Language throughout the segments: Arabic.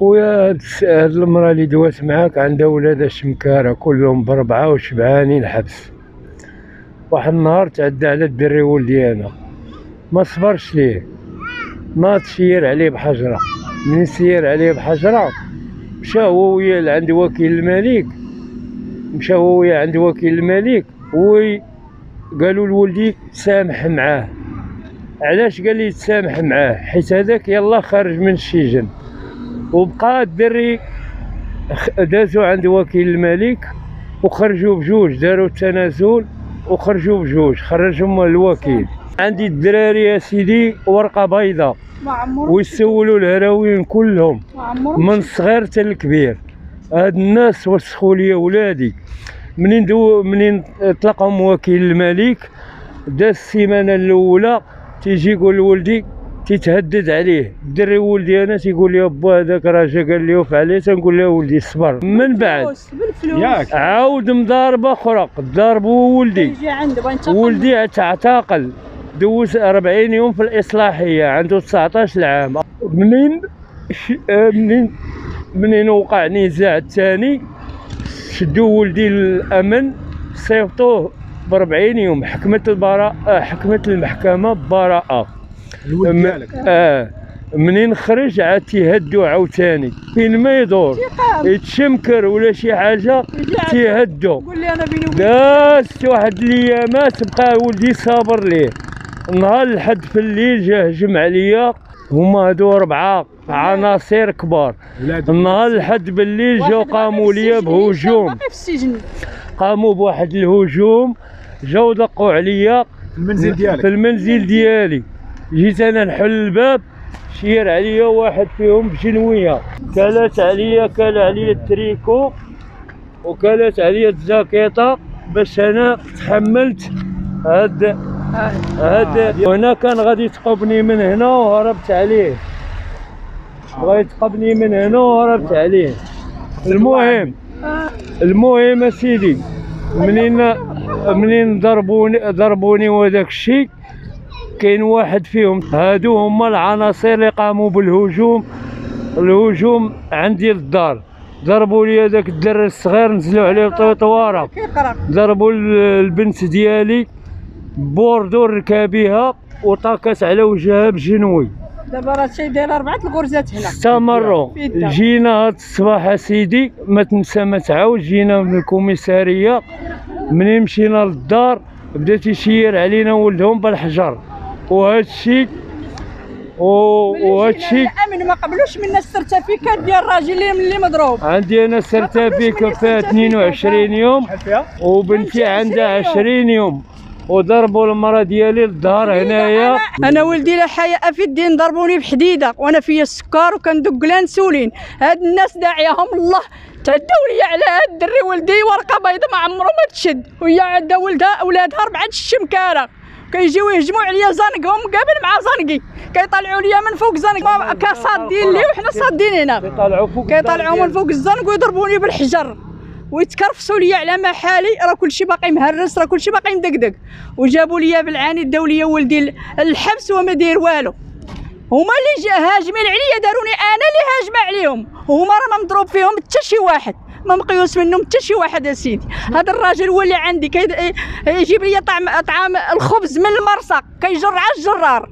خويا هاد المرأة اللي دوات معاك عندها ولادها شمكارة كلهم بربعة وشبعانين حبس. واحد النهار تعدى على الدري ولدي أنا ما صبرش ليه؟ ما تشير عليه بحجرة. من سير عليه بحجرة مشى هو ويا لعند وكيل الملك. مشى هو ويا عند وكيل الملك. وي قالوا لولدي تسامح معاه. علاش قال لي تسامح معاه؟ حيت هذاك يلا خارج من السجن. وبقى الدري دازوا عند وكيل الملك وخرجوا بجوج داروا التنازل وخرجوا بجوج خرجهم الوكيل. عندي الدراري يا سيدي ورقة بيضاء ويسولوا الهراوين كلهم. من الصغير حتى الكبير. هاد الناس وسخوا لي ولادي. منين دو منين طلقهم وكيل الملك دا السيمانة الأولى تيجي يقول لولدي تيتهدد عليه. الدري ولدي أنا تيقول لي با هذاك راه جا قال لي وفع عليه تنقول له ولدي صبر من بعد؟ ياك. عاود مضاربه أخرى ضربوا ولدي. ولدي تعتقل دوز 40 يوم في الإصلاحية عنده 19 عام منين؟ منين؟ منين وقع نزاع الثاني؟ شدوا ولدي للأمن صيفطوه ب 40 يوم. حكمت البراءة حكمت المحكمة ببراءة الولد م- ديالك آه. منين خرج عاد تيهدوا عاوتاني. فين ما يدور. يتشمكر ولا شي بيني وبينك. دازت واحد الايامات بقى ولدي صابر ليه. نهار الحد في الليل جا هجم عليا. هما هادو ربعة عناصر كبار. نهار الحد بالليل جاو قاموا في ليا بهجوم. في قاموا بواحد الهجوم جاو دقوا عليا. المنزل في ديالك. المنزل ديالي. جيت أنا نحل الباب شير عليا واحد فيهم بجنوية. كالت عليا كال عليا التريكو وكالت عليا الزاكيطة باش أنا تحملت هاد هاد هنا كان غادي يتقبني من هنا وهربت عليه. بغا يتقبني من هنا وهربت عليه. المهم المهم أسيدي منين منين ضربوني ضربوني وهذاك الشيء كاين واحد فيهم. هادو هما العناصر اللي قاموا بالهجوم. الهجوم عندي للدار. ضربوا لي هذاك الدري الصغير نزلوا عليه طويطواره كيقرا ضربوا ال- البنت ديالي بوردو ركابيها وطاكت على وجهها بجنوي. دابا راه شي داير اربعه الغرزات هنا. استمروا. جينا هاد الصباح اسيدي ما تنسى ما تعاود. جينا من الكوميسارية. منين مشينا للدار بدا تيشير علينا ولدهم بالحجر. وهذا الشيء وهذا الشيء الأمن. ما قبلوش منا ال certificat ديال الراجل اللي اللي مضروب. عندي أنا certificat مني فيها certificat 22 يوم وبنتي عندها 20 20 يوم وضربوا المرأة ديالي للدار هنايا. أنا ولدي لا حياء في الدين ضربوني بحديدة وأنا فيا السكر وكندق لها انسولين هاد الناس داعيهم الله. تعدوا لي على هاد الدري ولدي ورقة بيضاء ما عمره ما تشد. وهي عندها ولدها أولادها أربعة الشمكارة. كيجيو يهجموا عليا زنقهم قابل مع زنقي كيطلعوا ليا من فوق زنق كصادين لي وحنا صادين هنا. كيطلعوا فوق كيطلعوا من فوق الزنق ويضربوني بالحجر. ويتكرفسوا لي على محالي. راه كلشي باقي مهرس راه كلشي باقي مدقدق. وجابوا لي بالعاني داو لي ولدي الحبس وما داير والو. هما اللي جا هاجمين عليا داروني أنا اللي هاجمة عليهم. وهما راه ما مضروب فيهم حتى شي واحد. ما مقيوس منهم حتى شي واحد يا سيدي. هذا الراجل هو اللي عندي كي يجيب لي طعم طعام الخبز من المرسق كيجر على الجرار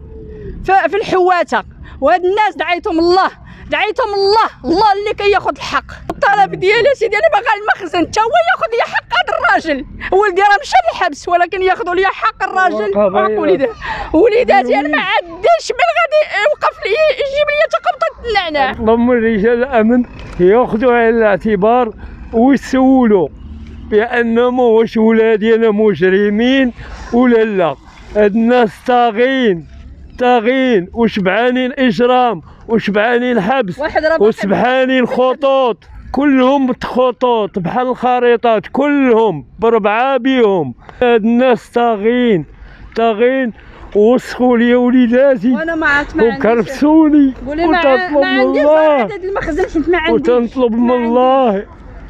في الحواته وهاد الناس دعيتهم الله. دعيتهم الله الله اللي كياخذ الحق. الطلب ديالي سيدي أنا باغا المخزن حتى هو ياخذ لي حق هذا الراجل. ولدي راه مشى للحبس ولكن ياخذوا لي حق الراجل. وحق وليده وليداتي أنا ما عنديش من غادي يوقف لي يجيب لي تقبطه النعناع. ضم رجال الأمن ياخذوا على الاعتبار ويسولوا بأنهم واش ولادي أنا مجرمين ولا لا. هاد الناس طاغين. طاغين وشبعانين اجرام وشبعانين حبس واحد راه باقي- وسبحانين خطوط كلهم خطوط بحال الخريطات كلهم بربعة بيهم. هاد الناس طاغين طاغين وسخوا لي وليداتي وأنا ما عرفت ما وكرفسوني ما من عنديش الله. وتنطلب من. الله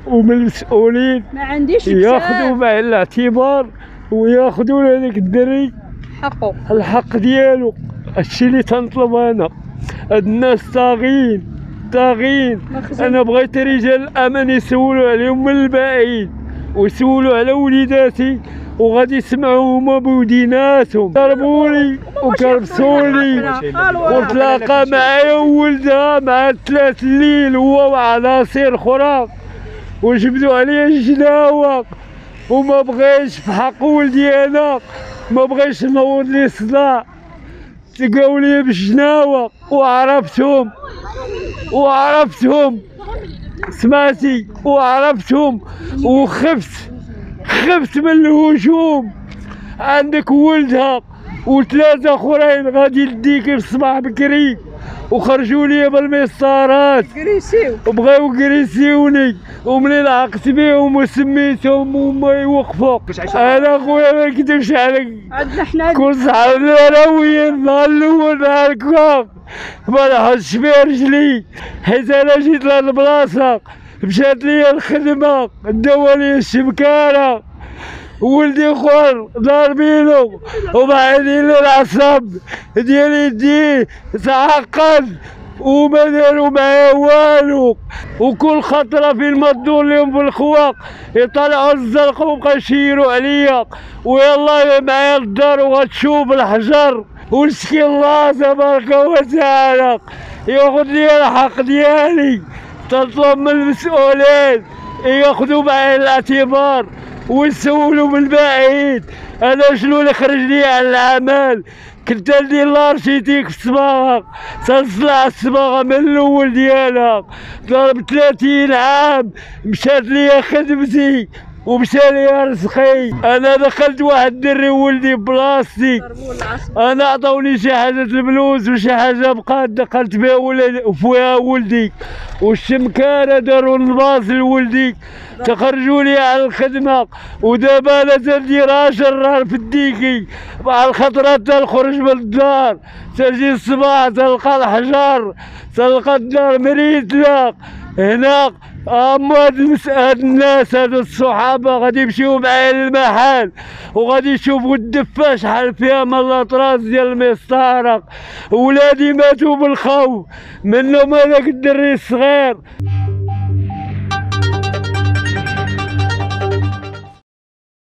ومن المسؤولين. ما عنديش ياخذوا. بعين الاعتبار وياخذوا لهذاك الدري. حقه. الحق ديالو. هادشي اللي تنطلب أنا. هاد الناس طاغين طاغين. أنا بغيت رجال الامن يسولوا عليهم من البعيد ويسولوا على وليداتي وغادي يسمعوا هما بوديناتهم ضربوني وكربسوني. وتلاقى معايا ولدها مع ثلاث الليل هو وعناصر أخرى وجبدوا عليا الجناوة وما بغيش في حق ولدي أنا. ما بغيش نوض لي صداع. تلقاو لي بالجناوة وعرفتهم. وعرفتهم. سمعتي؟ وعرفتهم. وخفت. خفت من الهجوم. عندك ولدها. وثلاثة أخرين غادي يديك في الصباح بكري. وخرجوا لي بالمسطرات كريسيو وبغاو يكريسيوني ومنين عقت بيهم وسميتهم وما يوقفوا. أنا خويا ما نكذبش عليك عندنا حنا كل صحابي أنا ويا نهار كواف ما نحطش فيها رجلي حيت أنا جيت لهاد البلاصه مشات لي الخدمة. دوا لي الشبكاره ولدي اخر ضاربينو وبعدين العصب. ديال يدي تعقد. وما داروا معايا والو. وكل خطرة في المدور لهم في الخواق يطلعوا الزرق وبقى يشيروا عليا. ويلا معايا الدار وغتشوف الحجر. ونشكي الله تبارك وتعالى ياخذ لي الحق ديالي. تطلب من المسؤولين ياخذوا بعين الاعتبار ويسولوا من بعيد. أنا شنو اللي خرج لي على العمل؟ كنت ندير لارشيتيك في الصباغه تنصلع الصباغه من الأول ديالها. ضرب 30 عام. مشات لي خدمتي. ومشى لي رزقي. أنا دخلت واحد الدري ولدي بلاصتي. أنا عطاوني شي حاجة البلوز وشي حاجة بقات دخلت بها فيها ولدي. والشمكارة داروا الباص لولدي. تخرجوا لي على الخدمة. ودابا أنا تندير عشر في الديكي. مع الخطرات تنخرج من الدار. تجي الصباح تلقى الحجر تلقى الدار مريتلة هنا اما هاد الناس هاد الصحابة غادي يمشيو معايا للمحل وغادي يشوفوا الدفة شحال فيها من الاطراس ديال المسطرة ولادي ماتوا بالخوف منهم هذاك الدري الصغير